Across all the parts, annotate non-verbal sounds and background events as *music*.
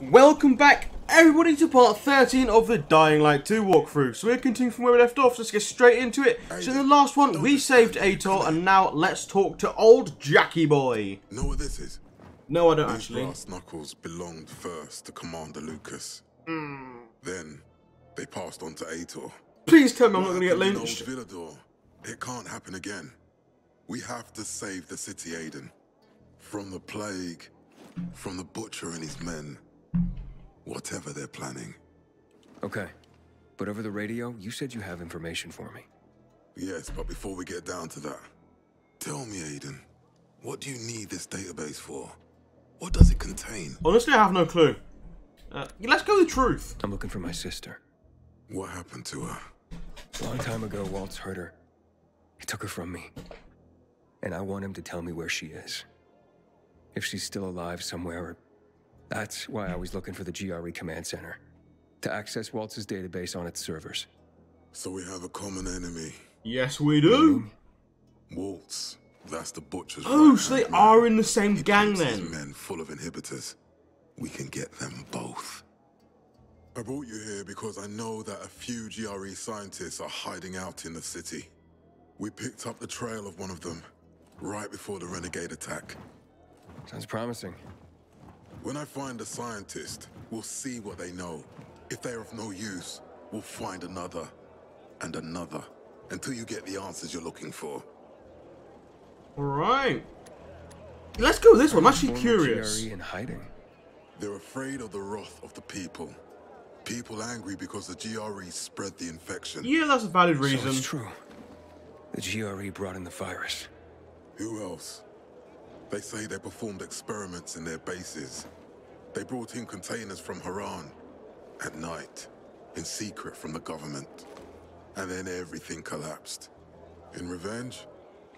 Welcome back, everybody, to part 13 of the Dying Light 2 walkthrough. So we're continuing from where we left off, so let's get straight into it. So in the last one, we saved Aitor, and now let's talk to old Jackie boy. Know what this is? No, I don't These actually. brass knuckles belonged first to Commander Lucas. Hmm. Then they passed on to Aitor. Please tell me I'm not going to get lynched. Villedor. It can't happen again. We have to save the city, Aiden. From the plague, from the butcher and his men. Whatever they're planning. Okay. But over the radio, you said you have information for me. Yes, but before we get down to that, tell me, Aiden, what do you need this database for? What does it contain? Honestly, I have no clue. Uh, let's go with the truth. I'm looking for my sister. What happened to her? A long time ago, Waltz hurt her. He took her from me. And I want him to tell me where she is. If she's still alive somewhere. That's why I was looking for the GRE command center. To access Waltz's database on its servers. So we have a common enemy. Yes, we do. Waltz. That's the butcher's. Oh, right so they man. are in the same He gang pumps his then. Men full of inhibitors. We can get them both. I brought you here because I know that a few GRE scientists are hiding out in the city. We picked up the trail of one of them right before the renegade attack. Sounds promising. When I find a scientist, we'll see what they know. If they're of no use, we'll find another and another until you get the answers you're looking for. Alright. Let's go with this one. I'm actually Former curious. GRE in hiding. They're afraid of the wrath of the people. People angry because the GRE spread the infection. Yeah, that's a valid So reason. it's true. The GRE brought in the virus. Who else? They say they performed experiments in their bases. They brought in containers from Harran at night, in secret from the government. And then everything collapsed. In revenge,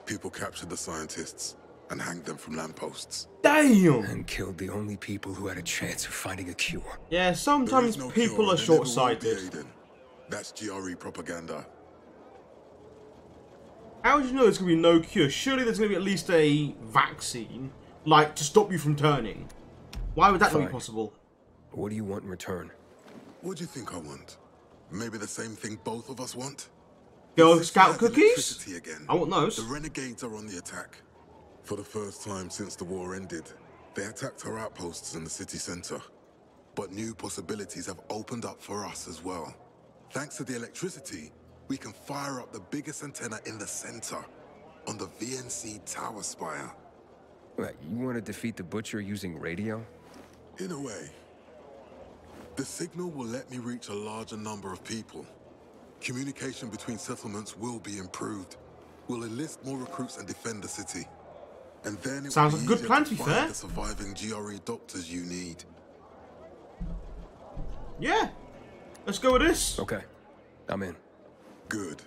people captured the scientists and hanged them from lampposts. Damn. And killed the only people who had a chance of finding a cure. Yeah, sometimes no people cure, are and there never will be, short-sighted. Aiden. That's GRE propaganda. How would you know there's going to be no cure? Surely there's going to be at least a vaccine, like, to stop you from turning. Why would that not be possible? What do you want in return? What do you think I want? Maybe the same thing both of us want? Girl Scout cookies? Again. I want those. The renegades are on the attack. For the first time since the war ended, they attacked our outposts in the city center. But new possibilities have opened up for us as well. Thanks to the electricity, we can fire up the biggest antenna in the center, on the VNC tower spire. What, you want to defeat the Butcher using radio? In a way, the signal will let me reach a larger number of people. Communication between settlements will be improved. We'll enlist more recruits and defend the city. And then it Sounds will like be a good easier plan, to to be find fair. the surviving GRE doctors you need. Yeah. Let's go with this. Okay. I'm in. Good.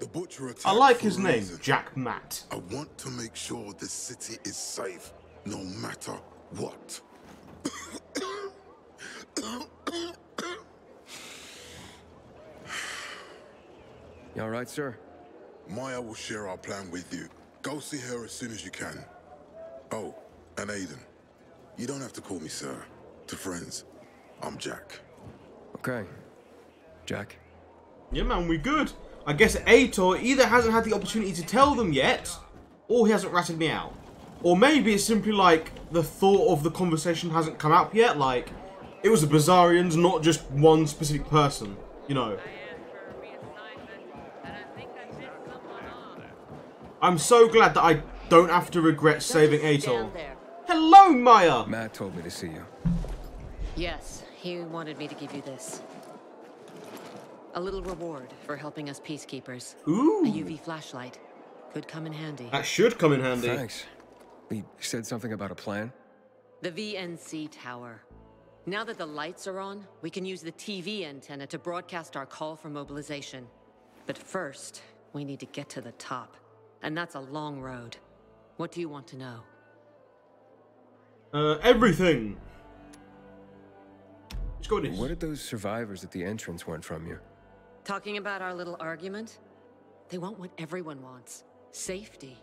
The butcher I like his name, reason. Jack Matt. I want to make sure this city is safe, no matter what. You all right, sir? Maya will share our plan with you. Go see her as soon as you can. Oh, and Aiden. You don't have to call me sir. To friends, I'm Jack. Okay. Jack? Yeah, man, we good. I guess Aitor either hasn't had the opportunity to tell them yet, or he hasn't ratted me out. Or maybe it's simply like the thought of the conversation hasn't come up yet, like it was the Bazarians, not just one specific person, you know. I asked for a reassignment, and I think I did come one off. I'm so glad that I don't have to regret saving Down Aitor. there. Hello, Maya! Matt told me to see you. Yes, he wanted me to give you this. A little reward for helping us peacekeepers. Ooh. A UV flashlight. Could come in handy. that should come in handy. Thanks. He said something about a plan? The VNC tower. Now that the lights are on, we can use the TV antenna to broadcast our call for mobilization. But first, we need to get to the top. And that's a long road. What do you want to know? Uh, everything. Let's go this. What did those survivors at the entrance want from you? Talking about our little argument? They want what everyone wants safety.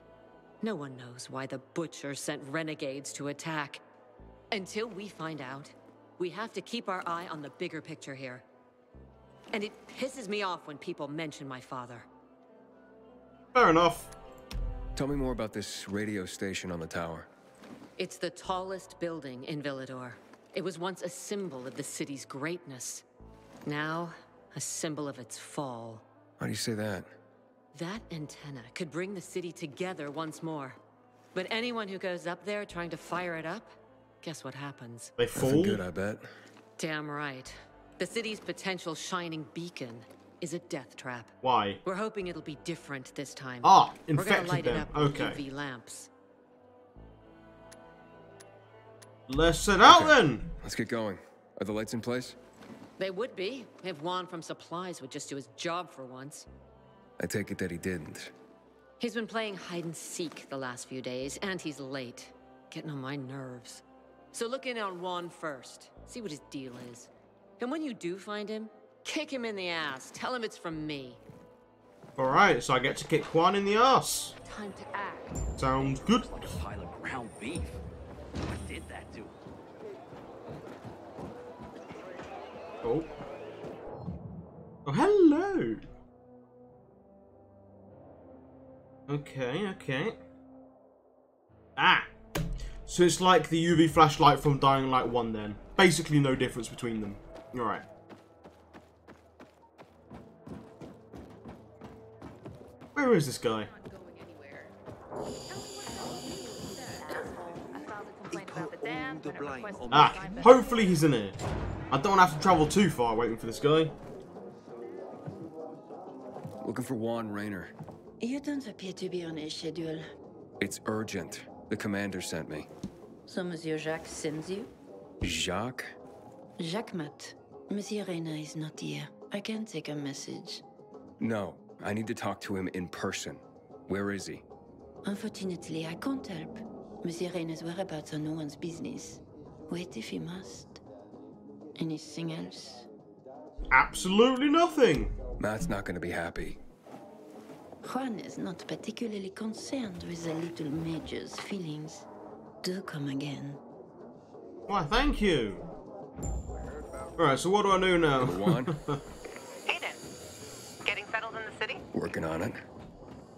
No one knows why the Butcher sent renegades to attack. Until we find out, we have to keep our eye on the bigger picture here. And it pisses me off when people mention my father. Fair enough. Tell me more about this radio station on the tower. It's the tallest building in Villedor. It was once a symbol of the city's greatness. Now, a symbol of its fall. Why do you say that? That antenna could bring the city together once more. But anyone who goes up there trying to fire it up, guess what happens? They Nothing fall. good, I bet. Damn right. The city's potential shining beacon is a death trap. Why? We're hoping it'll be different this time. Ah, infected We're gonna infected light it them. up with Okay. UV lamps. Let's set out Okay. then. Let's get going. Are the lights in place? They would be, if Juan from Supplies would just do his job for once. I take it that he didn't. He's been playing hide and seek the last few days, and he's late. Getting on my nerves. So look in on Juan first. See what his deal is. And when you do find him, kick him in the ass. Tell him it's from me. Alright, so I get to kick Juan in the ass. Time to act. Sounds good. Like a pile of ground beef. What did that to? Oh. Oh, hello. Okay, okay. Ah. So it's like the UV flashlight from Dying Light 1 then. Basically no difference between them. Alright. Where is this guy? Ah, the- hopefully he's in here. I don't have to travel too far waiting for this guy. Looking for Juan Rayner. You don't appear to be on a schedule. It's urgent. The commander sent me. So Monsieur Jacques sends you? Jacques? Jacques Mat. Monsieur Reina is not here. I can't take a message. No, I need to talk to him in person. Where is he? Unfortunately, I can't help. Monsieur Reina's whereabouts are no one's business. Wait if he must. Anything else? Absolutely nothing. Matt's not gonna be happy. Juan is not particularly concerned with the little major's feelings. Do come again. Why, thank you. Alright, so what do I do now? Juan? *laughs* Aiden, getting settled in the city? Working on it.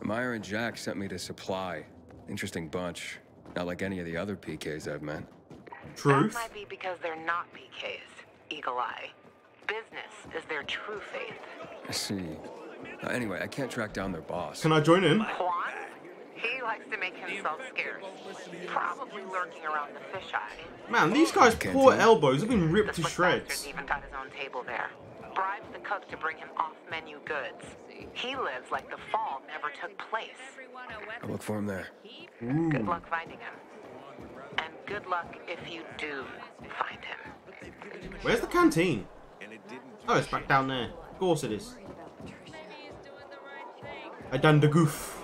Meyer and Jack sent me to supply. Interesting bunch. Not like any of the other PKs I've met. Truth. That might be because they're not PKs, Eagle Eye. Business is their true faith. I see. Uh, anyway, I can't track down their boss. Can I join in? Juan? He likes to make himself scarce. Probably lurking around the fisheye. Man, these guys' poor elbows have been ripped The to slick bastard's shreds. even got his own table there. Bribes the cook to bring him off-menu goods. He lives like the fall never took place. Everyone a I'll look for him there. keep. Good luck finding him. And good luck if you do find him. Where's the canteen? Oh, it's back down there. Of course it is. Maybe he's doing the right thing. I done the goof.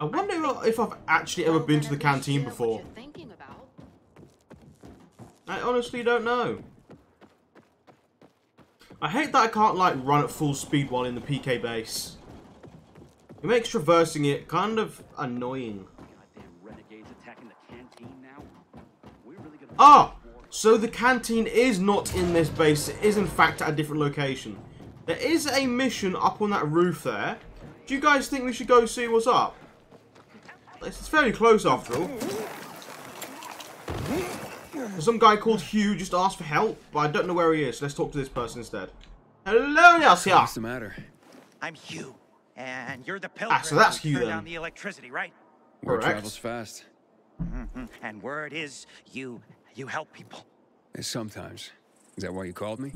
I wonder if I've actually ever been to the canteen before. I honestly don't know. I hate that I can't like run at full speed while in the PK base. It makes traversing it kind of annoying. Ah! So the canteen is not in this base, it is in fact at a different location. There is a mission up on that roof there. Do you guys think we should go see what's up? It's fairly close after all. Some guy called Hugh just asked for help, but I don't know where he is, so let's talk to this person instead. Hello, yes. What's the matter? I'm Hugh, and you're the pilgrim Ah, so that's who Hugh turned then. down the electricity, right? Word Correct. travels fast. Mhm. And word is, you you help people. Sometimes. Is that why you called me?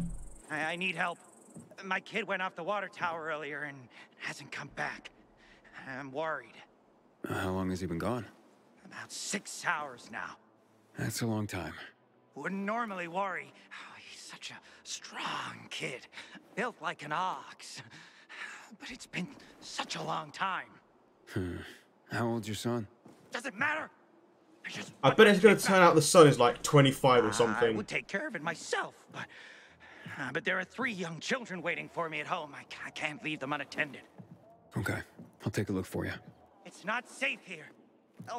I, I need help. My kid went off the water tower earlier and hasn't come back. I'm worried. How long has he been gone? About six hours now. That's a long time. Wouldn't normally worry. Oh, he's such a strong kid, built like an ox. But it's been such a long time. How old's your son? Doesn't matter. I just I bet it's going to turn out the son is like 25 or something. I something. would take care of it myself, but uh, but there are three young children waiting for me at home. I, I can't leave them unattended. Okay. I'll take a look for you. It's not safe here.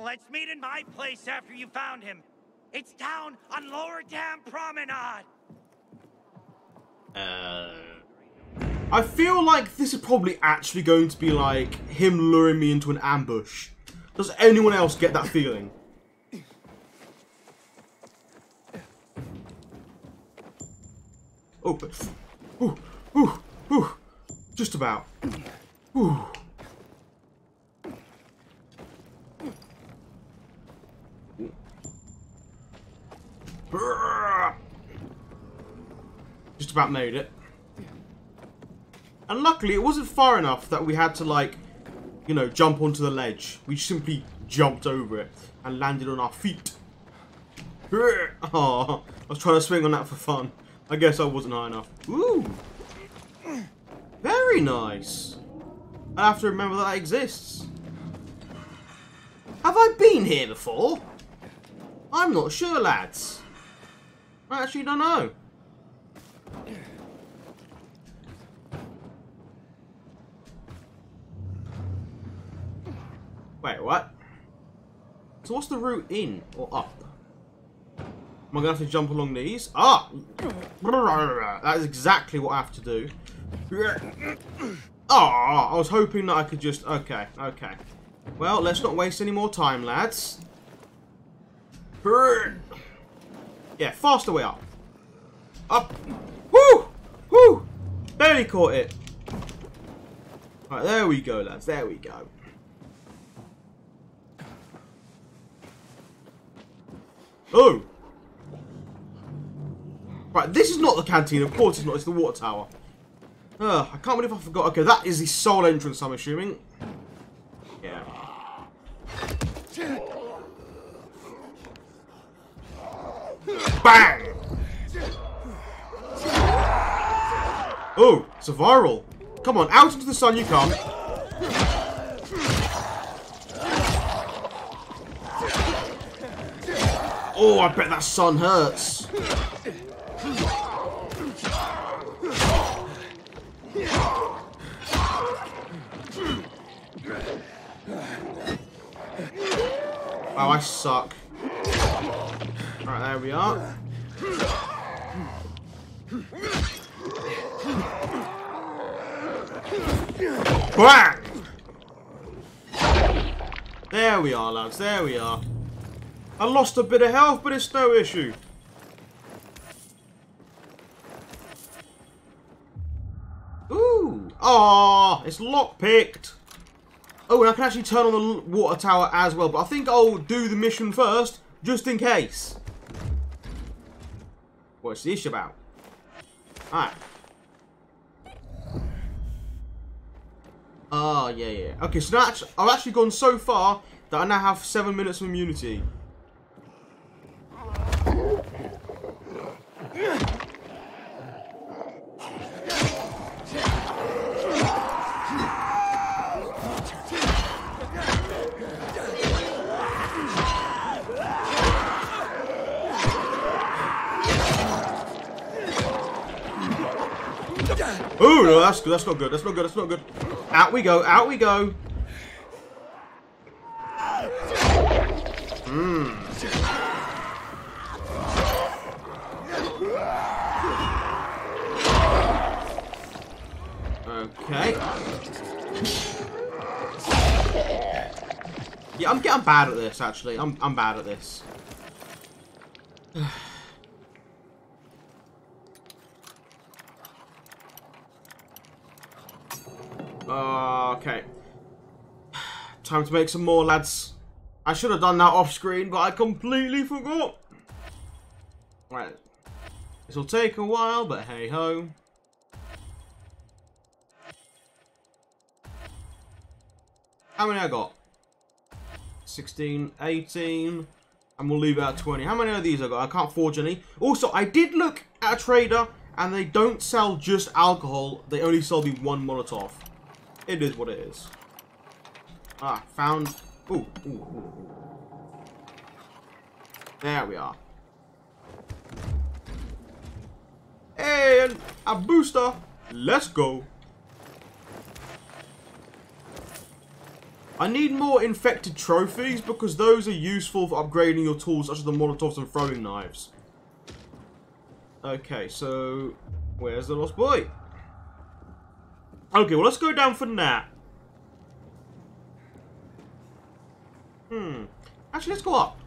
Let's meet in my place after you found him. It's down on Lower Dam Promenade. Uh, I feel like this is probably actually going to be like him luring me into an ambush. Does anyone else get that feeling? Oh, but- ooh, ooh, ooh, just about. Ooh. Just about made it. And luckily, it wasn't far enough that we had to, like, you know, jump onto the ledge. We simply jumped over it and landed on our feet. Oh, I was trying to swing on that for fun. I guess I wasn't high enough. Ooh. Very nice. I have to remember that that exists. Have I been here before? I'm not sure, lads. I actually don't know. Wait, what? So what's the route in or up? Am I going to have to jump along these? Ah! That is exactly what I have to do. Oh, I was hoping that I could just... Okay, okay. Well, let's not waste any more time, lads. Yeah, faster way up. Up. Woo! Woo! Barely caught it. Right, there we go, lads. There we go. Oh! Right, this is not the canteen. Of course it's not. It's the water tower. Ugh, I can't believe I forgot. Okay, that is the sole entrance, I'm assuming. Yeah. Bang! Oh, it's a viral. Come on, out into the sun you come. Oh, I bet that sun hurts. Wow, I suck. Alright, there we are. Bang! There we are, lads. There we are. I lost a bit of health, but it's no issue. Ooh. Ah, it's lockpicked. Oh, and I can actually turn on the water tower as well, but I think I'll do the mission first, just in case. What's this about? Alright. Oh, yeah, yeah. Okay, so I've actually gone so far that I now have seven minutes of immunity. No, that's. That's not good. That's not good. That's not good. Out we go. Out we go. Hmm. Okay. Yeah, I'm getting bad at this. Actually, I'm I'm bad at this. *sighs* Uh, okay. Time to make some more, lads. I should have done that off screen, but I completely forgot. Right. This will take a while, but hey ho. How many I got? 16, 18, and we'll leave out 20. How many of these I got? I can't forge any. Also, I did look at a trader, and they don't sell just alcohol. They only sell the one Molotov. It is what it is. Ah, found... Ooh, ooh, ooh, ooh. There we are. And a booster. Let's go. I need more infected trophies because those are useful for upgrading your tools such as the molotovs and throwing knives. Okay, so where's the lost boy? Okay, well let's go down for that. Hmm. Actually, let's go up.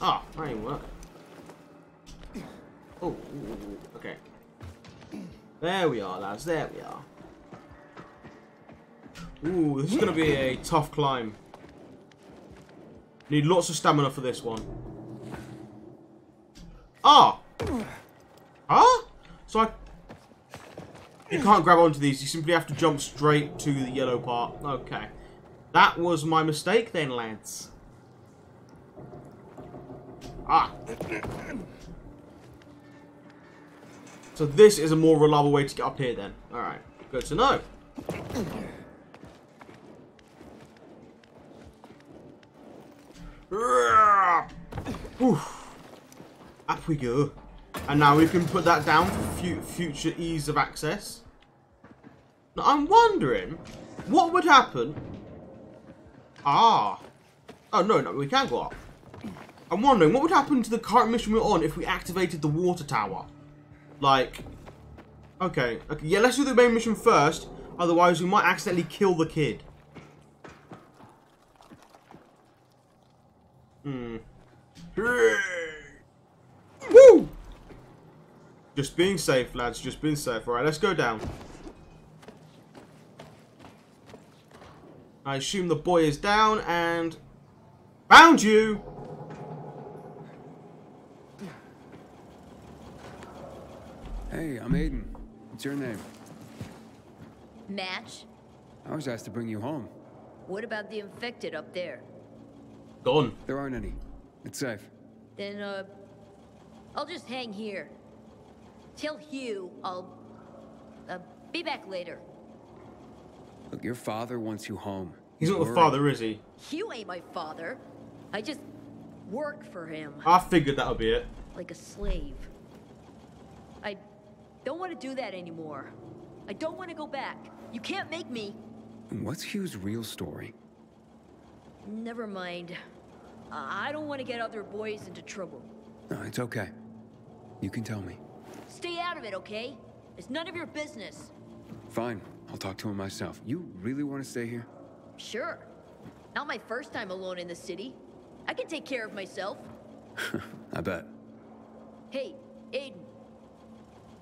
Ah, that ain't work. Oh, okay. There we are, lads. There we are. Ooh, this is going to be a tough climb. Need lots of stamina for this one. Ah! Huh? So I... You can't grab onto these. You simply have to jump straight to the yellow part. Okay. That was my mistake then, lads. Ah. So this is a more reliable way to get up here then. Alright, good to know. Up we go. And now we can put that down for future ease of access. Now I'm wondering, what would happen... Ah. Oh, no, no, we can go up. I'm wondering, what would happen to the current mission we're on if we activated the water tower? Like, okay, okay, yeah, let's do the main mission first. Otherwise, we might accidentally kill the kid. Hmm. Woo! Just being safe, lads. Just being safe. Alright, let's go down. I assume the boy is down and... Found you! Hey, I'm Aiden. What's your name? Match? I was asked to bring you home. What about the infected up there? Gone. There aren't any. It's safe. Then, uh, I'll just hang here. Tell Hugh I'll, uh, be back later. Look, your father wants you home. He's not the father, is he? Hugh ain't my father. I just work for him. I figured that would be it. Like a slave. I don't want to do that anymore. I don't want to go back. You can't make me. What's Hugh's real story? Never mind. I I don't want to get other boys into trouble. No, it's okay. You can tell me. Stay out of it, okay? It's none of your business. Fine. I'll talk to him myself. You really want to stay here? Sure. Not my first time alone in the city. I can take care of myself. *laughs* I bet. Hey, Aiden.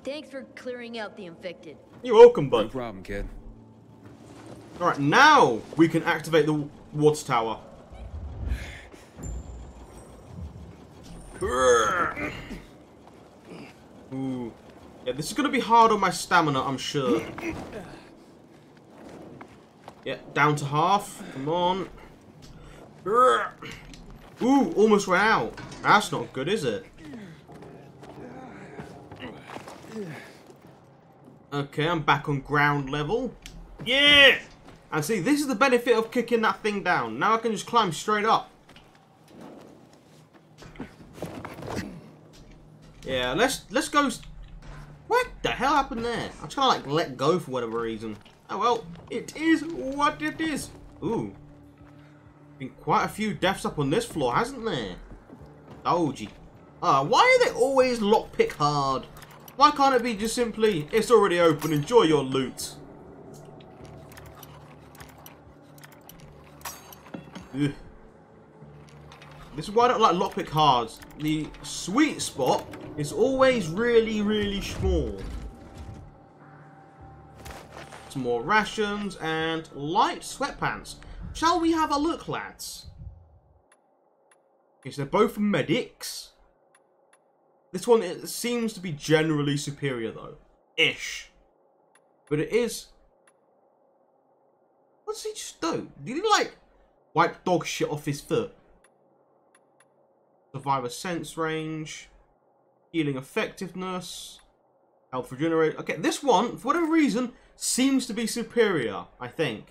Thanks for clearing out the infected. You're welcome, bud. No problem, kid. Alright, now we can activate the water tower. *sighs* Ooh. Yeah, this is to be hard on my stamina, I'm sure. Yeah, down to half. Come on. Ooh, almost ran out. That's not good, is it? Okay, I'm back on ground level. Yeah! And see, this is the benefit of kicking that thing down. Now I can just climb straight up. Yeah, let's let's go. What the hell happened there? I'm trying to like let go for whatever reason. Oh well, it is what it is. Ooh, been quite a few deaths up on this floor, hasn't there? Oh gee. Ah, why are they always lockpick hard? Why can't it be just simply, it's already open, enjoy your loot? Ugh. This is why I don't like lockpick cards. The sweet spot is always really, really small. Some more rations and light sweatpants. Shall we have a look, lads? So they're both medics. This one seems to be generally superior, though. Ish. But it is... What's he just do? Did he, like, wipe dog shit off his foot? Survivor sense range. Healing effectiveness. Health regenerate. Okay, this one, for whatever reason, seems to be superior, I think.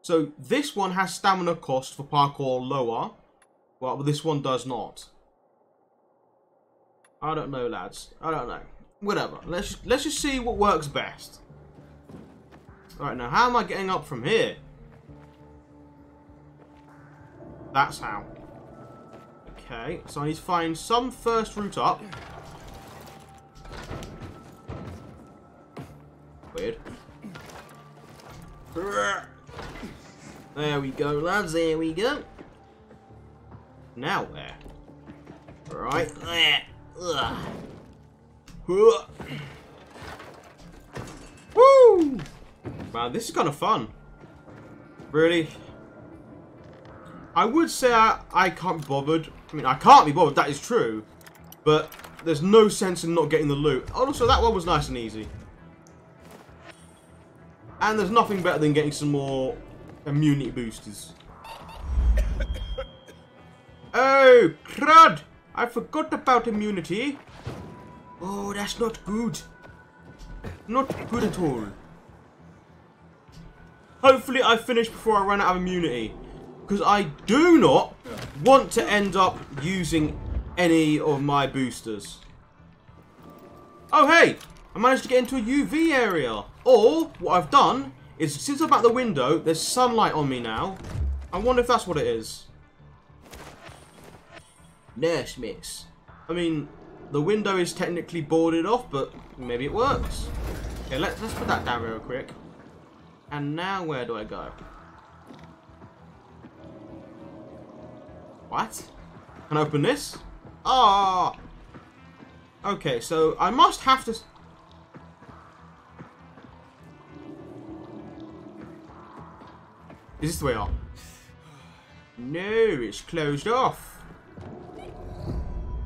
So, this one has stamina cost for parkour lower. Well, this one does not. I don't know, lads. I don't know. whatever. Let's let's just see what works best. All right, now how am I getting up from here? That's how. Okay, so I need to find some first route up. Weird. There we go, lads. There we go. Now where? Right there. Woo! Man, this is kind of fun. Really? I would say I, I can't be bothered. I mean, I can't be bothered, that is true. But there's no sense in not getting the loot. Also, that one was nice and easy. And there's nothing better than getting some more immunity boosters. *coughs* oh, crud! I forgot about immunity. Oh, that's not good. Not good at all. Hopefully I finish before I run out of immunity. Because I do not want to end up using any of my boosters. Oh, hey! I managed to get into a UV area. Or, what I've done is, since I'm at the window, there's sunlight on me now. I wonder if that's what it is. Nurse miss. I mean, the window is technically boarded off, but maybe it works. Okay, let's, let's put that down real quick. And now where do I go? What? Can I open this? Ah! Okay, so I must have to... Is this the way up? No, it's closed off.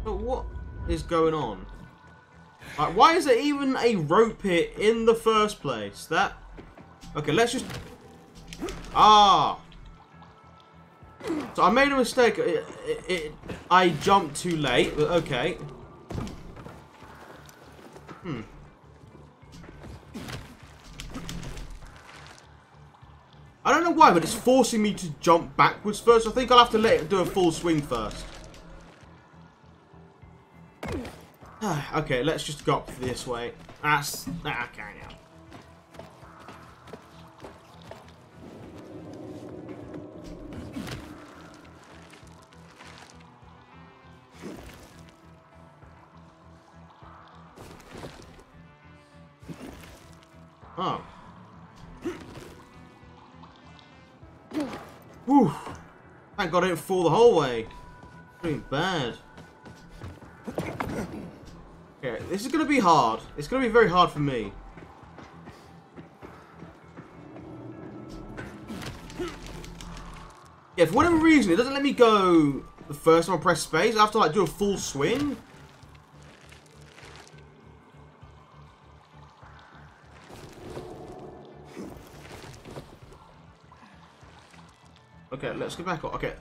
But what is going on? Like, why is there even a rope here in the first place? That... Okay, let's just... Ah! So I made a mistake. It, it, it, I jumped too late, but okay. Hmm. I don't know why, but it's forcing me to jump backwards first. I think I'll have to let it do a full swing first. *sighs* okay, let's just go up this way. That's... Okay, yeah. Thank God I didn't the whole way. Pretty bad. Okay, this is going to be hard. It's going to be very hard for me. Yeah, for whatever reason, it doesn't let me go the first time I press space. I have to like do a full swing. Let's get back up. Okay.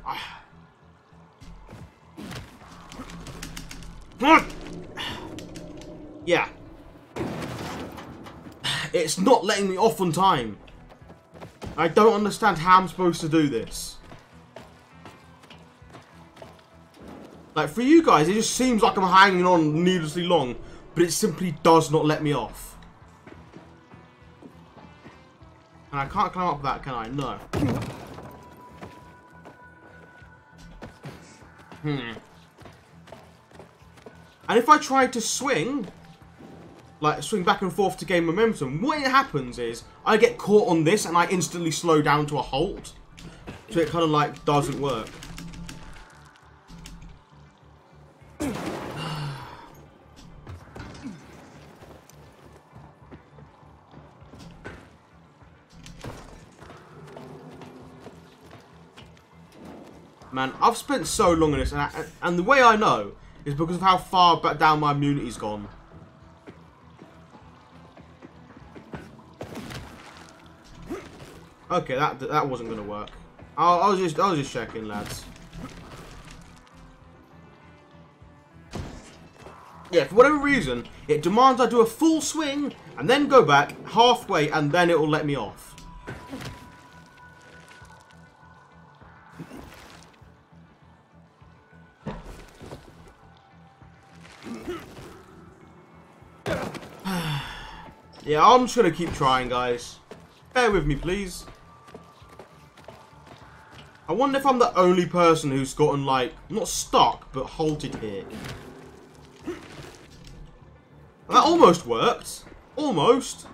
*sighs* Yeah. It's not letting me off on time. I don't understand how I'm supposed to do this. Like, for you guys, it just seems like I'm hanging on needlessly long, but it simply does not let me off. And I can't climb up that, can I? No. Hmm. And if I try to swing, like swing back and forth to gain momentum, what happens is I get caught on this and I instantly slow down to a halt. So it kind of like doesn't work. Man, I've spent so long on this, and, I, and the way I know is because of how far back down my immunity's gone. Okay, that that wasn't gonna work. I, I was just I was just checking, lads. Yeah, for whatever reason, it demands I do a full swing and then go back halfway, and then it will let me off. Yeah, I'm just gonna keep trying, guys. Bear with me, please. I wonder if I'm the only person who's gotten, like, not stuck, but halted here. That almost worked. Almost.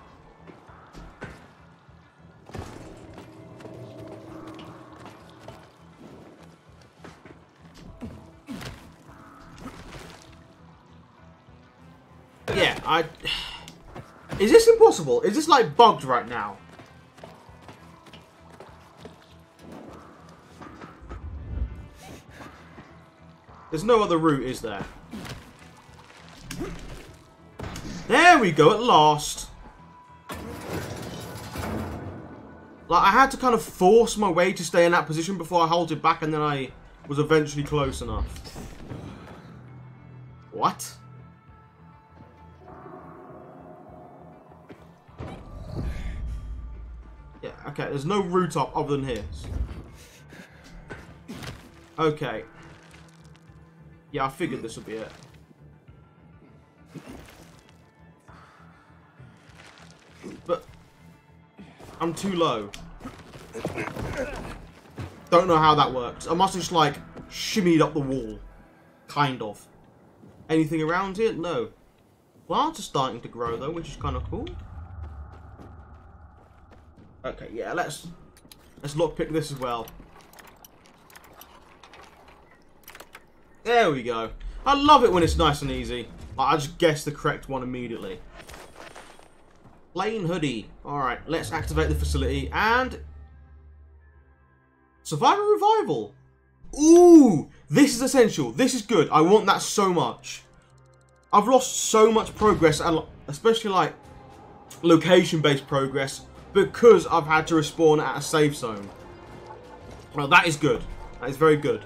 Yeah, I... Is this impossible? Is this, like, bugged right now? There's no other route, is there? There we go, at last. Like, I had to kind of force my way to stay in that position before I halted back, and then I was eventually close enough. What? Yeah, okay, there's no route up other than here. Okay. Yeah, I figured this would be it. But I'm too low. Don't know how that works. I must have just like shimmied up the wall. Kind of. Anything around here? No. Plants are starting to grow though, which is kind of cool. Okay, yeah, let's let's lockpick this as well. There we go. I love it when it's nice and easy. I just guess the correct one immediately. Plain hoodie. Alright, let's activate the facility and... Survivor Revival. Ooh! This is essential. This is good. I want that so much. I've lost so much progress, and especially like location-based progress, because I've had to respawn at a safe zone. Well, that is good. That is very good.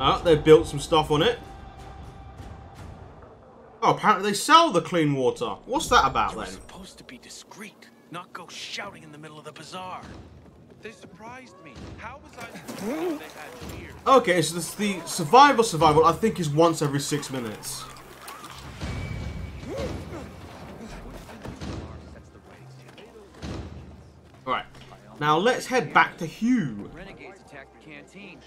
Ah, oh, they built some stuff on it. Oh, apparently they sell the clean water. What's that about You were then? supposed to be discreet, not go shouting in the middle of the bazaar. They surprised me. How was I supposed to know they had beer? Okay, so this, the survival survival I think is once every six minutes. Alright. Now let's head back to Hugh. Renegades attacked the canteen.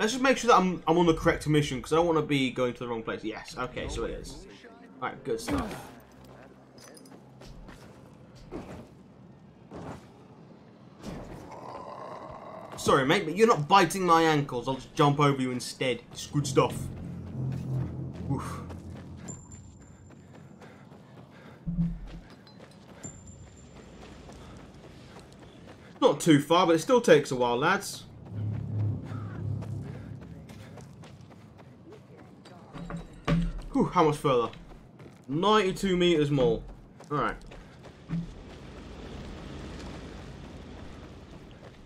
Let's just make sure that I'm, I'm on the correct mission because I don't want to be going to the wrong place. Yes, okay, so it is. Alright, good stuff. Sorry, mate, but you're not biting my ankles. I'll just jump over you instead. It's good stuff. Oof. Not too far, but it still takes a while, lads. Whew, how much further? 92 meters more. Alright.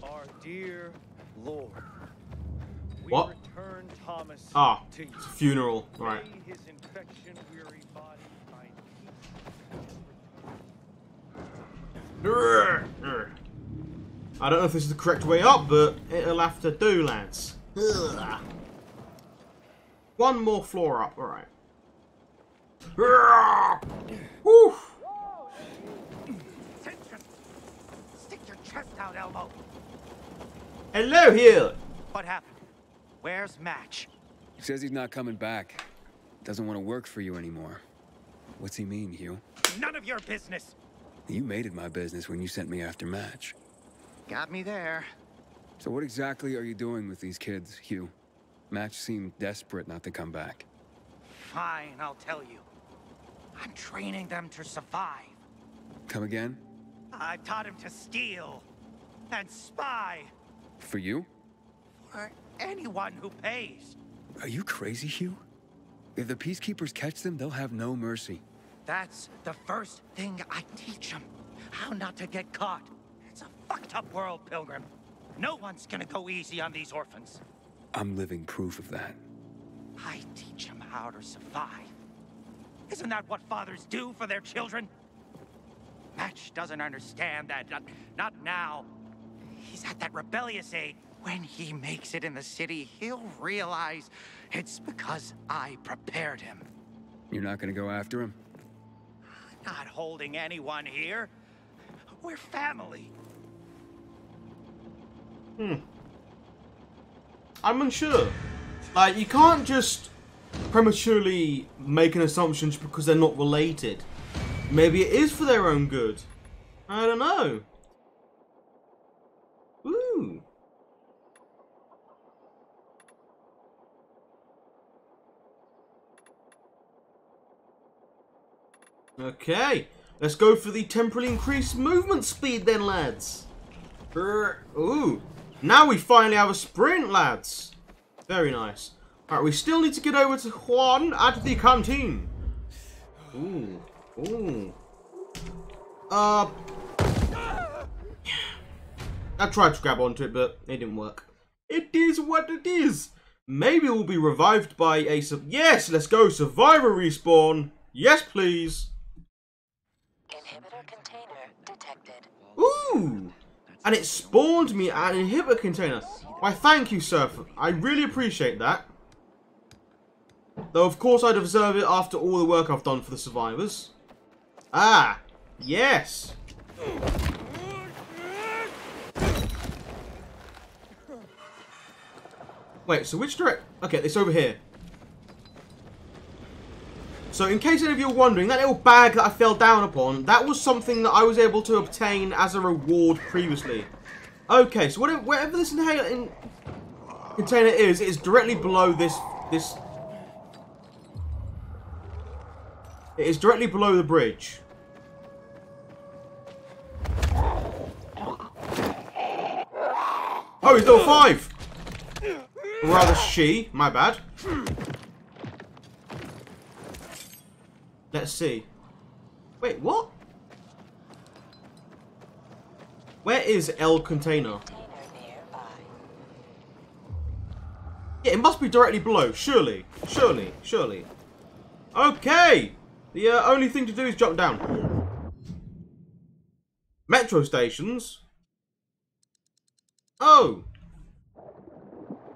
Our dear Lord. What? return Thomas Ah, it's a funeral. Alright. May his infection-weary body I don't know if this is the correct way up, but it'll have to do, lads. Ugh. One more floor up, alright. Whew. Attention! Stick your chest out, Elmo. Hello here. What happened? Where's Match? He says he's not coming back. Doesn't want to work for you anymore. What's he mean, Hugh? None of your business. You made it my business when you sent me after Match. Got me there. So what exactly are you doing with these kids, Hugh? Match seemed desperate not to come back. Fine, I'll tell you. I'm training them to survive. Come again? I've taught him to steal and spy For you? for anyone who pays. Are you crazy, Hugh? If the peacekeepers catch them, they'll have no mercy. That's the first thing I teach them. How not to get caught. It's a fucked up world, Pilgrim. No one's gonna go easy on these orphans. I'm living proof of that. I teach them how to survive. Isn't that what fathers do for their children? Match doesn't understand that. Not, not now. He's at that rebellious age. When he makes it in the city, he'll realize it's because I prepared him. You're not gonna go after him? Not holding anyone here. We're family. Hmm. I'm unsure. Like, you can't just prematurely make an assumption just because they're not related. Maybe it is for their own good. I don't know. Ooh. Okay, let's go for the temporarily increased movement speed then, lads. Ooh, now we finally have a sprint, lads. Very nice. Alright, we still need to get over to Juan at the canteen. Ooh, ooh. Uh, I tried to grab onto it, but it didn't work. It is what it is. Maybe we'll be revived by a... Su yes, let's go. Survivor respawn. Yes, please. Inhibitor container detected. Ooh! And it spawned me an inhibitor container. Why, thank you, sir. I really appreciate that. Though, of course, I deserve it after all the work I've done for the survivors. Ah, yes. Wait, so which direct... Okay, it's over here. So in case any of you are wondering, that little bag that I fell down upon, that was something that I was able to obtain as a reward previously. Okay, so whatever, wherever this inhibitor container is, it is directly below this this. It is directly below the bridge. Oh, he's level five. Or rather, she. My bad. Let's see. Wait, what? Where is L container? Yeah, it must be directly below. Surely. Surely. Surely. Okay! The uh, only thing to do is jump down. Metro stations? Oh!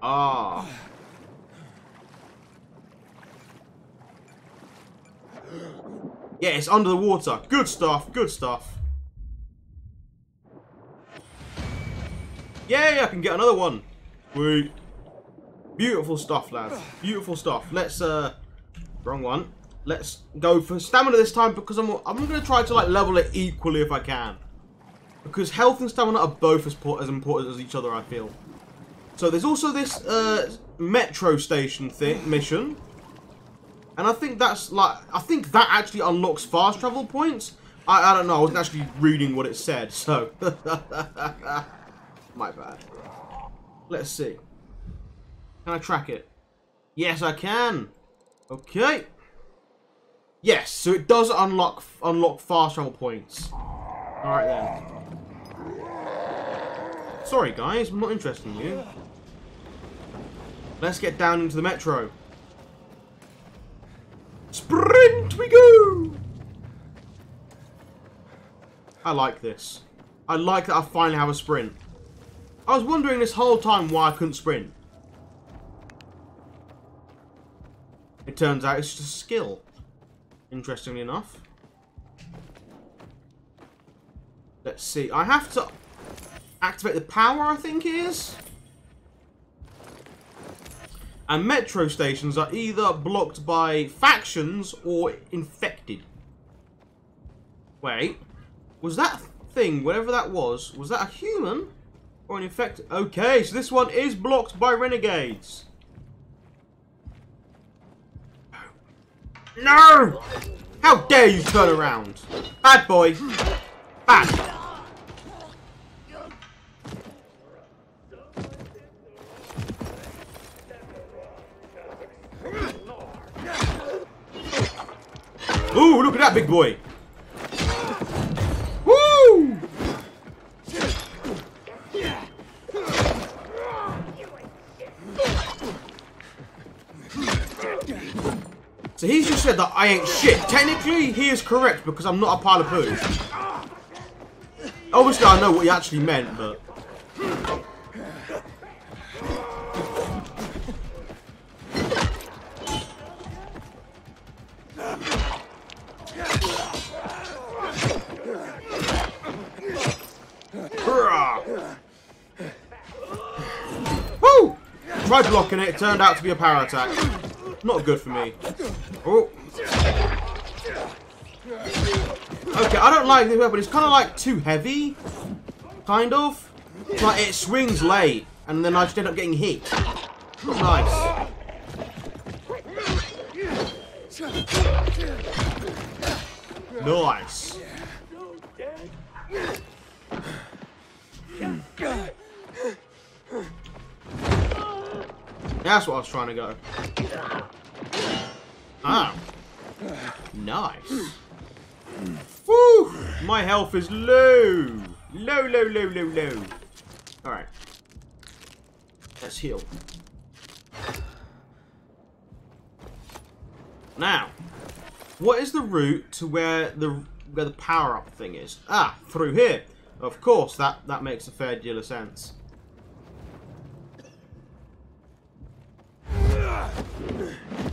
Ah. Yeah, it's under the water. Good stuff, good stuff. Yay, I can get another one. Sweet. Beautiful stuff, lads. Beautiful stuff. Let's, uh, wrong one. Let's go for stamina this time because I'm, I'm going to try to, like, level it equally if I can. Because health and stamina are both as, as important as each other, I feel. So there's also this, uh, metro station thing, mission. And I think that's, like, I think that actually unlocks fast travel points. I, I don't know, I wasn't actually reading what it said, so. *laughs* My bad. Let's see. Can I track it? Yes, I can. Okay. Yes, so it does unlock unlock fast travel points. Alright then. Sorry guys, I'm not interested in you. Let's get down into the metro. Sprint we go! I like this. I like that I finally have a sprint. I was wondering this whole time why I couldn't sprint. It turns out it's just a skill. Interestingly enough. Let's see. I have to activate the power, I think it is. And metro stations are either blocked by factions or infected. Wait. Was that thing, whatever that was, was that a human? Or an infected? Okay, so this one is blocked by renegades. No! How dare you turn around? Bad boy. Bad. Ooh, look at that big boy. So he's just said that I ain't shit. Technically, he is correct because I'm not a pile of poo. Obviously, I know what he actually meant, but... Woo! Tried blocking it, it turned out to be a power attack. Not good for me. Oh. Okay, I don't like this weapon. It's kind of like too heavy. Kind of. Like it swings late, and then I just end up getting hit. Nice. Nice. Hmm. That's what I was trying to go. Ah. Nice. Woo! My health is low. Low, low, low, low, low. Alright. Let's heal. Now, what is the route to where the where the power-up thing is? Ah, through here. Of course, that, that makes a fair deal of sense.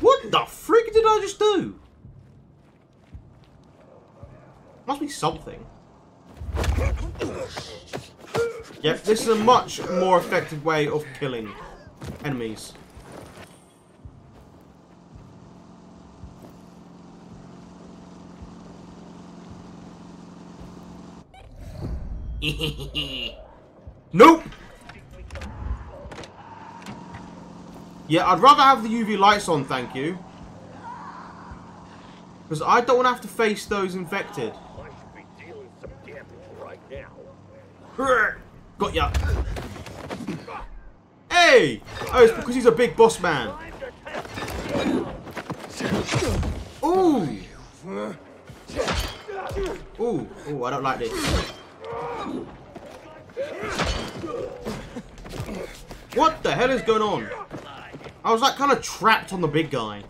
What the freak did I just do? Must be something. Yep, this is a much more effective way of killing enemies. *laughs* nope! Yeah, I'd rather have the UV lights on, thank you. Because I don't want to have to face those infected. *laughs* Got ya. Hey! Oh, it's because he's a big boss man. Ooh! Ooh, ooh, I don't like this. What the hell is going on? I was like kind of trapped on the big guy.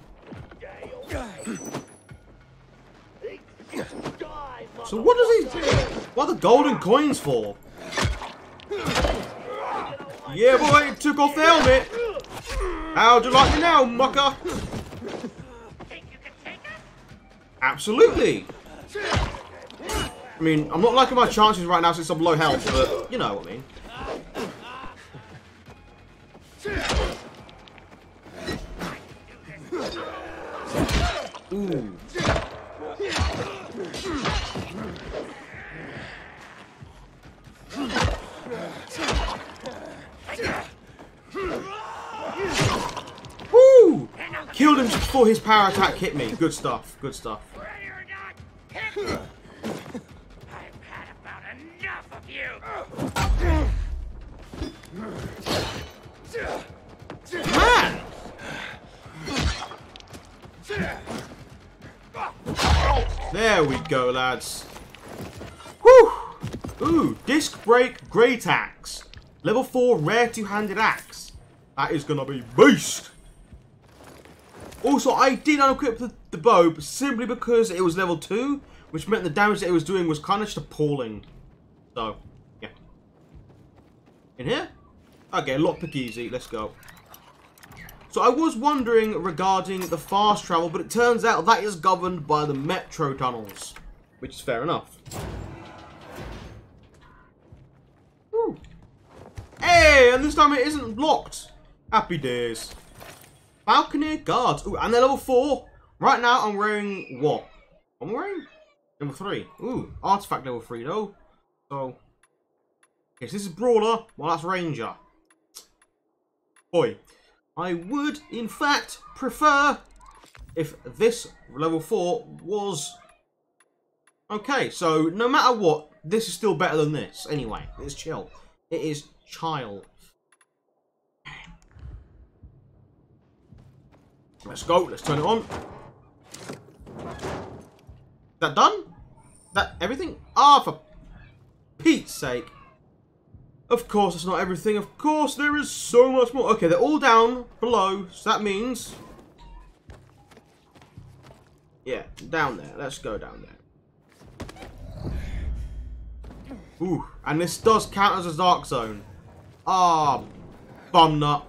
*laughs* So what does he... What are the golden coins for? Yeah, boy, took off the helmet. How'd you like me now, mucker? Absolutely. I mean, I'm not liking my chances right now since I'm low health, but you know what I mean. Ooh. Killed him before his power attack hit me. Good stuff. Good stuff. Man! There we go, lads. Whew! Ooh, disc break great axe. Level 4 rare two-handed axe. That is gonna be beast. Also, I did unequip the, the bow simply because it was level 2, which meant the damage that it was doing was kind of just appalling. So, yeah. In here? Okay, lockpick easy. Let's go. So I was wondering regarding the fast travel, but it turns out that is governed by the metro tunnels. Which is fair enough. Woo. Hey, and this time it isn't blocked. Happy days. Falconeer guards. Ooh, and they're level 4. Right now I'm wearing what? I'm wearing level 3. Ooh, artifact level 3 though. So, yes, this is Brawler. Well, that's Ranger. Boy, I would, in fact, prefer if this level 4 was... Okay, so no matter what, this is still better than this. Anyway, it's chill. It is child. Let's go. Let's turn it on. That done? That everything? Ah, for Pete's sake. Of course, that's not everything. Of course, there is so much more. Okay, they're all down below, so that means... Yeah, down there. Let's go down there. Ooh, and this does count as a dark zone. Ah, bum nut.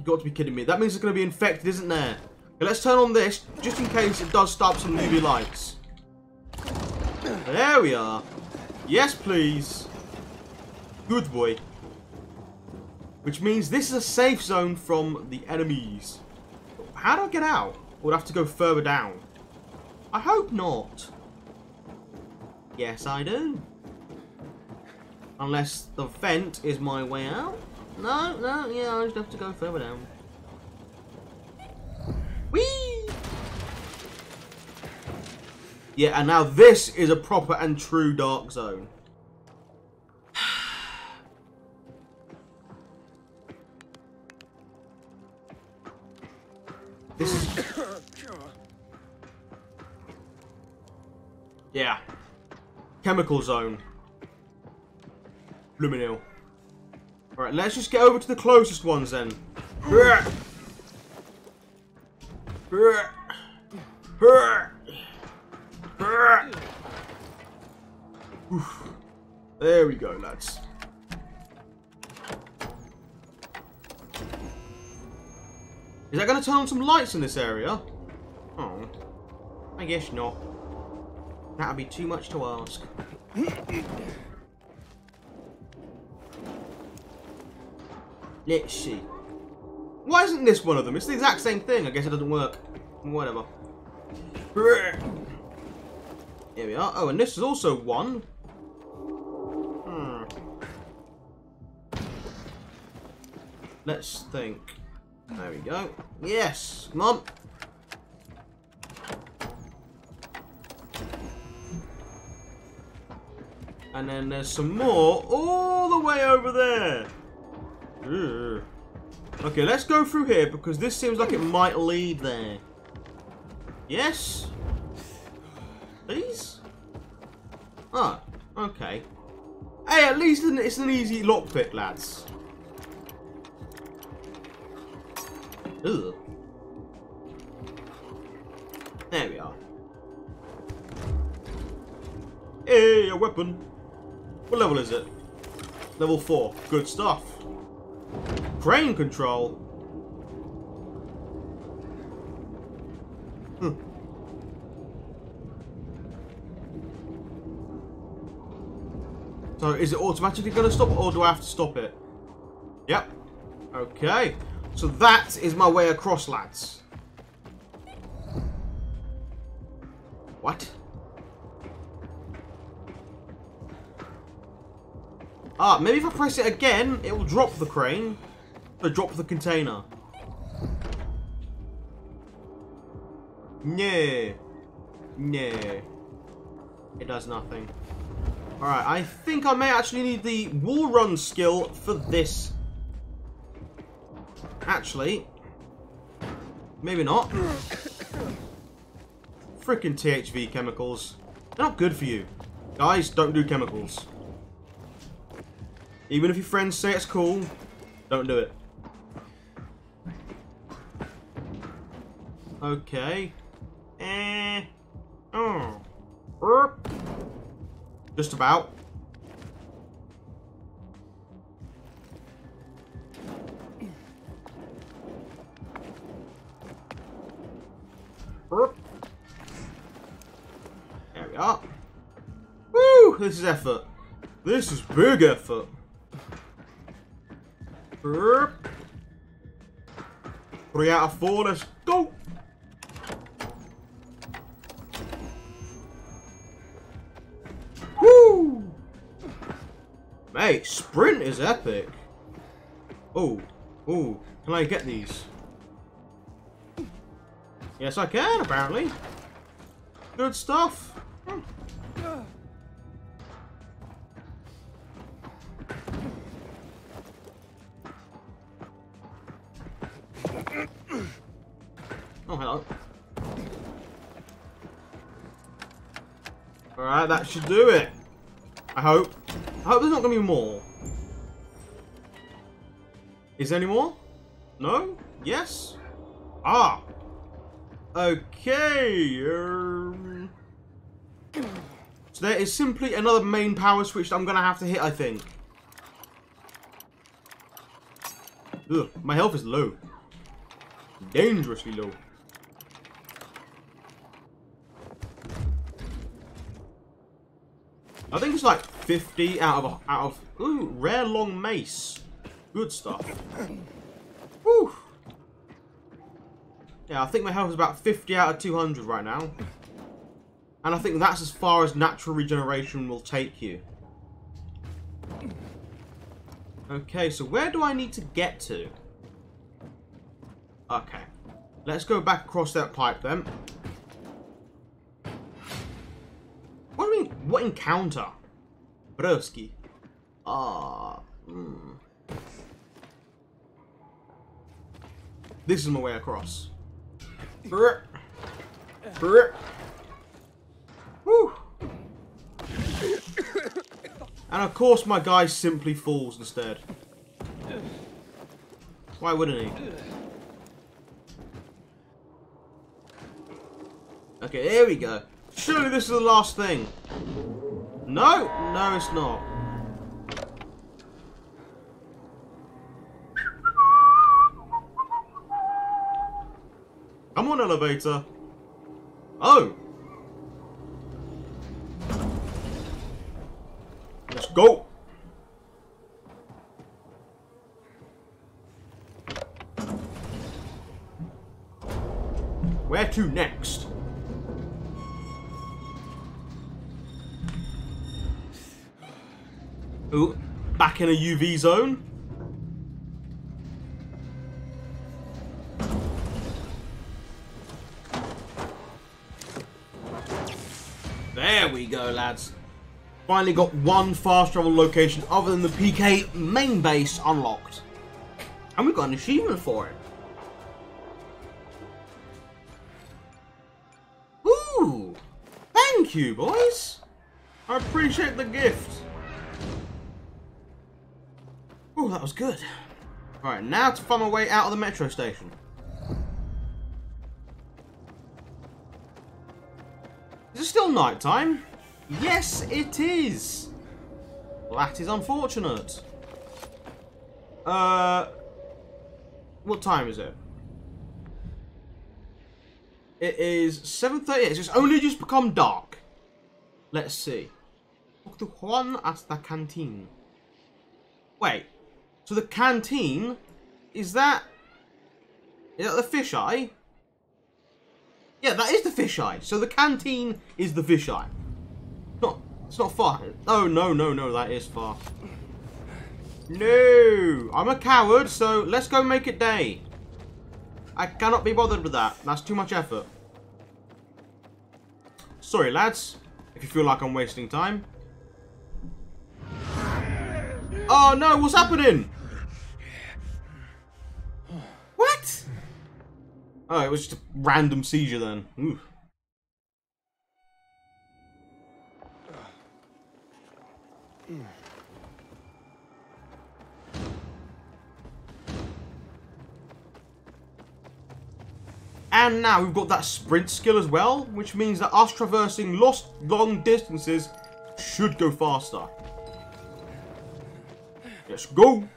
You've got to be kidding me. That means it's going to be infected, isn't there? Okay, let's turn on this, just in case it does start some UV lights. There we are. Yes, please. Good boy. Which means this is a safe zone from the enemies. How do I get out? Would have to go further down. I hope not. Yes, I do. Unless the vent is my way out. No, no, yeah, I'll just have to go further down. Whee! Yeah, and now this is a proper and true dark zone. This is... *coughs* Yeah. Chemical zone. Luminil. Alright, let's just get over to the closest ones then. There we go, lads. Is that going to turn on some lights in this area? Oh. I guess not. That would be too much to ask. Let's see. Why isn't this one of them? It's the exact same thing. I guess it doesn't work. Whatever. Here we are. Oh, and this is also one. Hmm. Let's think. There we go. Yes! Come on! And then there's some more all the way over there. Okay, let's go through here because this seems like it might lead there. Yes? Please? Ah, okay. Hey, at least it's an easy lockpick, lads. Ugh. There we are. Hey, a weapon. What level is it? Level 4. Good stuff. Crane control. Hmm. So is it automatically going to stop or do I have to stop it? Yep. Okay. So that is my way across, lads. What? Ah, maybe if I press it again, it will drop the crane. Or drop the container. No. No. It does nothing. Alright, I think I may actually need the wall run skill for this. Actually. Maybe not. Freaking THV chemicals. They're not good for you. Guys, don't do chemicals. Even if your friends say it's cool, don't do it. Okay. Eh. Oh. Erp. Just about. Erp. There we are. Woo! This is effort. This is big effort. Erp. Three out of four, let's go! Mate, sprint is epic. Oh, oh, can I get these? Yes, I can, apparently. Good stuff. Oh, hello. Alright, that should do it. I hope. I hope there's not going to be more. Is there any more? No? Yes? Ah. Okay. Um... So there is simply another main power switch that I'm going to have to hit, I think. Ugh, my health is low. Dangerously low. I think it's like 50 out of out of ooh rare long mace. Good stuff. Woo. Yeah, I think my health is about 50 out of 200 right now. And I think that's as far as natural regeneration will take you. Okay, so where do I need to get to? Okay. Let's go back across that pipe then. What do you mean? What encounter? Broski. Ah. mm. This is my way across. Brr. Brr. Woo. And of course my guy simply falls instead. Why wouldn't he? Okay, here we go. Surely this is the last thing. No, no it's not. Come on, elevator. Oh. Let's go. Where to next? In a UV zone. There we go, lads. Finally got one fast travel location other than the PK main base unlocked. And we got an achievement for it. Ooh! Thank you, boys! I appreciate the gift. That was good. Alright, now to find my way out of the metro station. Is it still night time? Yes, it is! That is unfortunate. Uh, what time is it? It is 7.38, so it's only just become dark. Let's see. Juan at the canteen. Wait, so the canteen, is that... Is that the fisheye? Yeah, that is the fisheye. So the canteen is the fisheye. Not, it's not far. Oh, no, no, no, that is far. No! I'm a coward, so let's go make it day. I cannot be bothered with that. That's too much effort. Sorry, lads, if you feel like I'm wasting time. Oh no, what's happening? What? Oh, it was just a random seizure then. Ooh. And now we've got that sprint skill as well, which means that us traversing lost long distances should go faster. Let's go.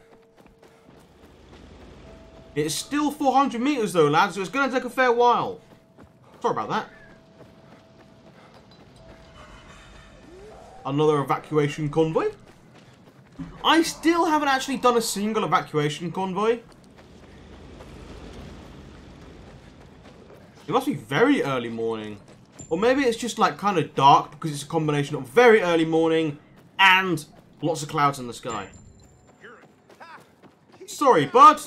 It's still 400 meters though, lads, so it's going to take a fair while. Sorry about that. Another evacuation convoy. I still haven't actually done a single evacuation convoy. It must be very early morning. Or maybe it's just like kind of dark because it's a combination of very early morning and lots of clouds in the sky. Sorry, bud.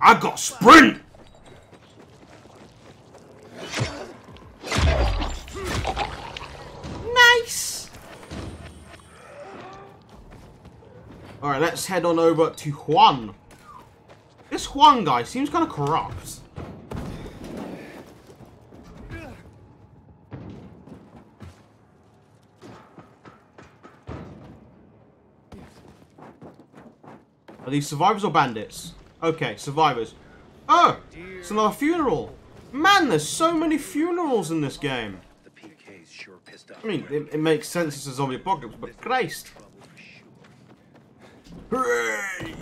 I got sprint! Nice! Alright, let's head on over to Juan. This Juan guy seems kind of corrupt. These survivors or bandits? Okay, survivors. Oh, it's another funeral. Man, there's so many funerals in this game. I mean, it, it makes sense it's a zombie apocalypse, but Christ. Hooray!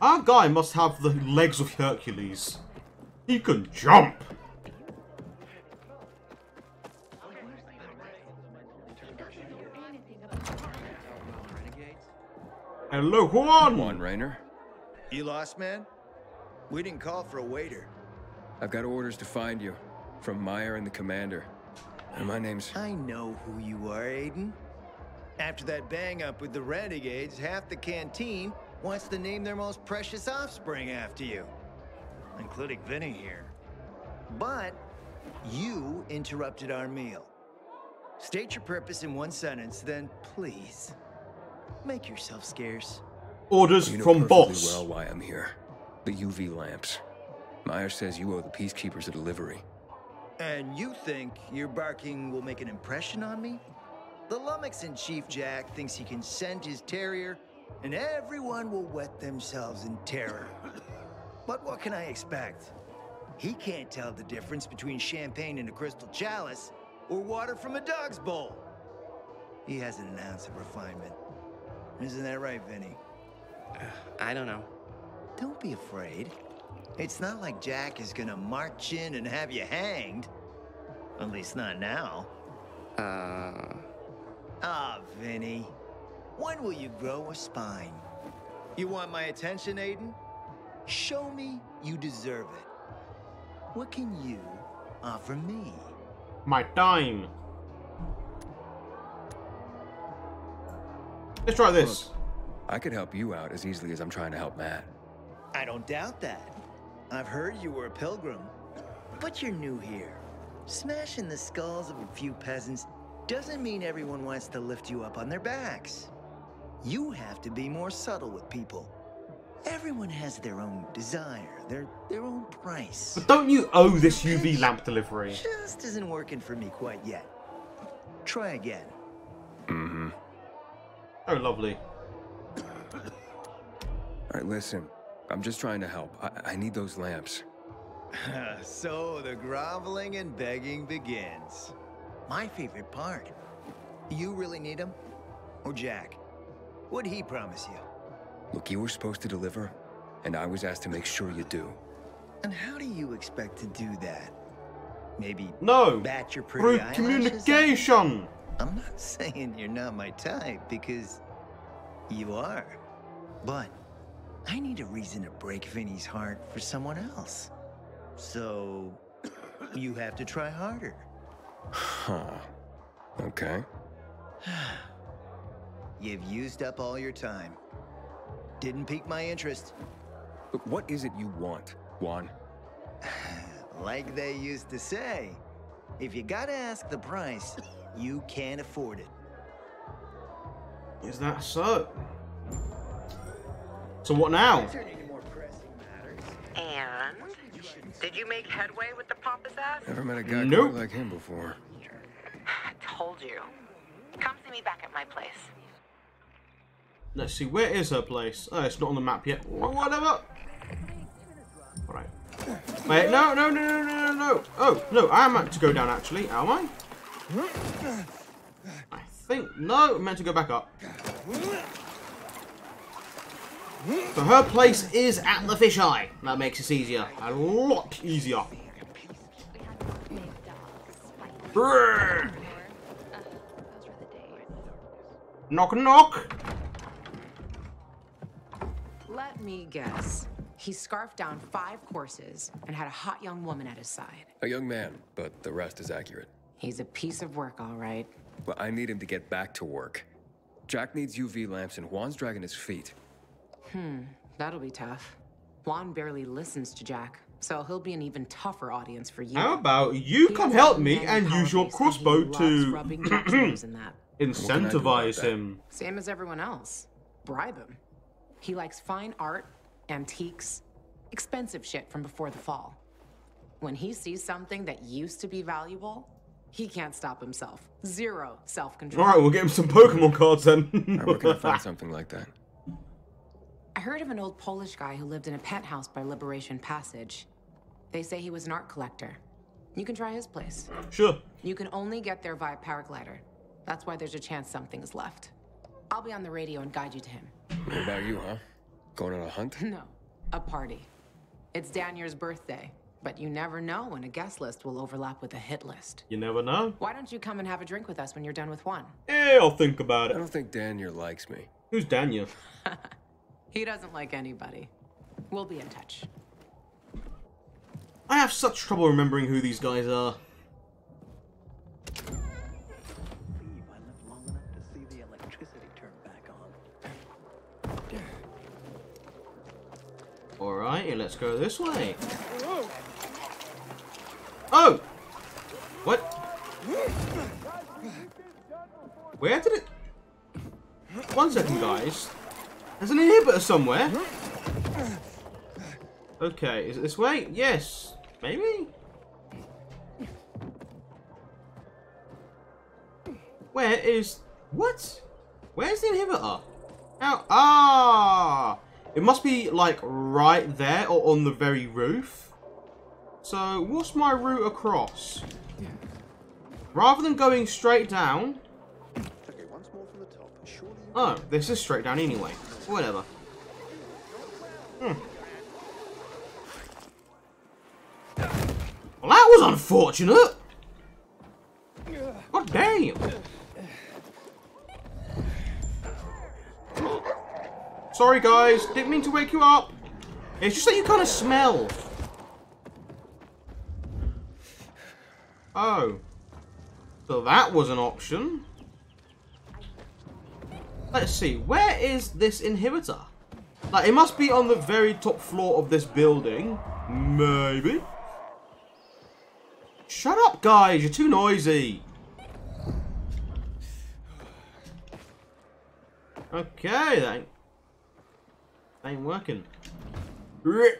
Our guy must have the legs of Hercules. He can jump. Hello, Juan. Juan Rainer. You lost, man? We didn't call for a waiter. I've got orders to find you from Meyer and the commander. And my name's. I know who you are, Aiden. After that bang up with the renegades, half the canteen wants to name their most precious offspring after you, including Vinny here. But you interrupted our meal. State your purpose in one sentence, then please make yourself scarce. Orders You know from perfectly boss. well why I'm here. The UV lamps. Meyer says you owe the peacekeepers a delivery. And you think your barking will make an impression on me? The lummox in Chief Jack thinks he can scent his terrier, and everyone will wet themselves in terror. But what can I expect? He can't tell the difference between champagne in a crystal chalice or water from a dog's bowl. He hasn't an ounce of refinement. Isn't that right, Vinny? I don't know. Don't be afraid. It's not like Jack is gonna march in and have you hanged. At least not now. Uh. Ah, Vinny. When will you grow a spine? You want my attention, Aiden? Show me you deserve it. What can you offer me? My time. Let's try this. Look, I could help you out as easily as I'm trying to help Matt. I don't doubt that. I've heard you were a pilgrim. But you're new here. Smashing the skulls of a few peasants doesn't mean everyone wants to lift you up on their backs. You have to be more subtle with people. Everyone has their own desire, their their own price. But don't you owe this UV lamp delivery? Just isn't working for me quite yet. Try again. Mm-hmm. Oh, lovely. All right, listen. I'm just trying to help. I, I need those lamps. *laughs* so the groveling and begging begins. My favorite part. You really need them? Or Jack? What'd he promise you? Look, you were supposed to deliver, and I was asked to make sure you do. And how do you expect to do that? Maybe No. bat your pretty through communication. I'm not *laughs* saying you're not my type, because you are. But I need a reason to break Vinny's heart for someone else. So *coughs* you have to try harder. Huh. Okay. *sighs* You've used up all your time. Didn't pique my interest. Look, what is it you want, Juan? *sighs* Like they used to say, if you gotta ask the price, you can't afford it. Is that so? So what now? And did you make headway with the pompous ass? Never met a guy Nope. quite like him before. I *sighs* told you. Come see me back at my place. Let's see, where is her place? Oh, it's not on the map yet. Wh- Whatever. Alright. Wait, no, no, no, no, no, no, no. Oh, no, I am meant to go down actually, am I? I think, no, I'm meant to go back up. So her place is at the fisheye. That makes this easier. A lot easier. Brrr. Knock knock. Let me guess. He scarfed down five courses and had a hot young woman at his side. A young man, but the rest is accurate. He's a piece of work, all right. But I need him to get back to work. Jack needs UV lamps, and Juan's dragging his feet. Hmm, that'll be tough. Juan barely listens to Jack, so he'll be an even tougher audience for you. How about you He come help me and use your base, and he crossbow to rubbing Jack's nose in that. *clears throat* incentivize him? Same as everyone else. Bribe him. He likes fine art, antiques, expensive shit from before the fall. When he sees something that used to be valuable, he can't stop himself. Zero self-control. Alright, we'll get him some Pokemon cards then. Alright, where can I find *laughs* something like that? I heard of an old Polish guy who lived in a penthouse by Liberation Passage. They say he was an art collector. You can try his place. Sure. You can only get there via paraglider. That's why there's a chance something's left. I'll be on the radio and guide you to him. What about you, huh? Going on a hunt? *laughs* No, a party. It's Danier's birthday, but you never know when a guest list will overlap with a hit list. You never know. Why don't you come and have a drink with us when you're done with one? Eh, I'll think about it. I don't think Daniel likes me. Who's Daniel? *laughs* *laughs* He doesn't like anybody. We'll be in touch. I have such trouble remembering who these guys are. Alright, let's go this way. Oh! What? Where did it... One second, guys. There's an inhibitor somewhere. Okay, is it this way? Yes. Maybe? Where is... What? Where's the inhibitor? How... Ah! It must be, like, right there or on the very roof. So, what's my route across? Rather than going straight down... Oh, this is straight down anyway. Whatever. Hmm. Well, that was unfortunate. God damn. Sorry, guys. Didn't mean to wake you up. It's just that you kind of smell. Oh. So that was an option. Let's see. Where is this inhibitor? Like, it must be on the very top floor of this building. Maybe. Shut up, guys. You're too noisy. Okay, that ain't, working. Woo!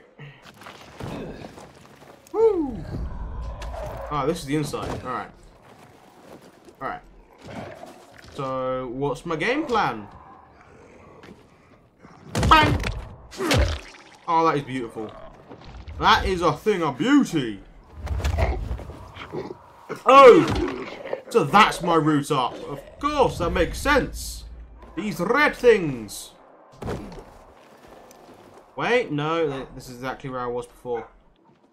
Oh, this is the inside. Alright. Alright. So, what's my game plan? Bang! Oh, that is beautiful. That is a thing of beauty. Oh! So that's my route up. Of course, that makes sense. These red things. Wait, no, this is exactly where I was before.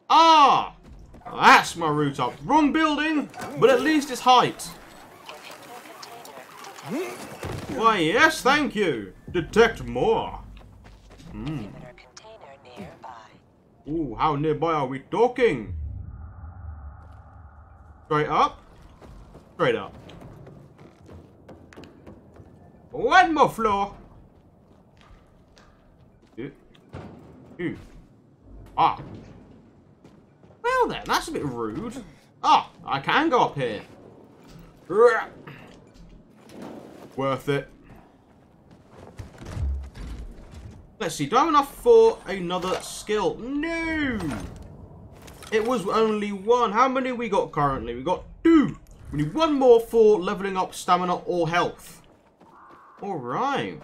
Ah! That's my up. Wrong building, but at least it's height. Why, yes, thank you. Detect more. Hmm. Ooh, how nearby are we talking? Straight up. Straight up. One more floor. Ew. Ah. Well then, that's a bit rude. Ah, I can go up here. Worth it. Let's see, do I have enough for another skill? No! It was only one. How many we got currently? We got two. We need one more for leveling up stamina or health. Alright.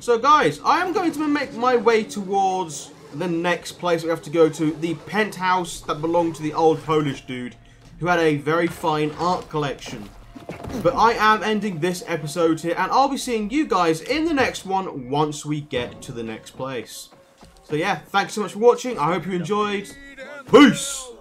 So guys, I am going to make my way towards the next place we have to go to. The penthouse that belonged to the old Polish dude who had a very fine art collection. But I am ending this episode here, and I'll be seeing you guys in the next one once we get to the next place. So yeah, thanks so much for watching. I hope you enjoyed. Peace!